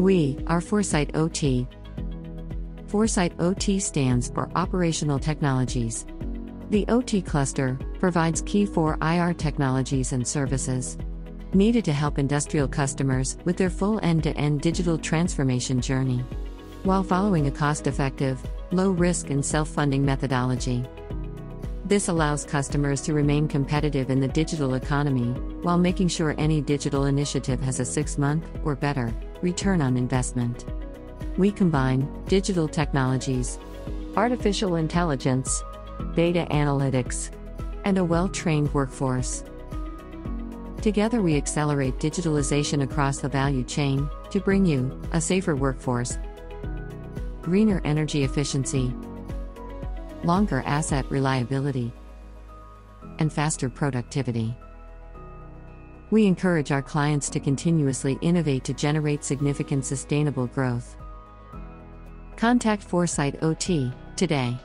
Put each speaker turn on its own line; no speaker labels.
We are 4Sight OT. 4Sight OT stands for Operational Technologies. The OT cluster provides key 4IR technologies and services needed to help industrial customers with their full end to end digital transformation journey while following a cost effective, low risk, and self funding methodology. This allows customers to remain competitive in the digital economy while making sure any digital initiative has a six month, or better, return on investment. We combine digital technologies, artificial intelligence, data analytics, and a well trained workforce. Together, we accelerate digitalization across the value chain to bring you a safer workforce, greener energy efficiency, longer asset reliability, and faster productivity. We encourage our clients to continuously innovate to generate significant sustainable growth. Contact 4Sight OT today.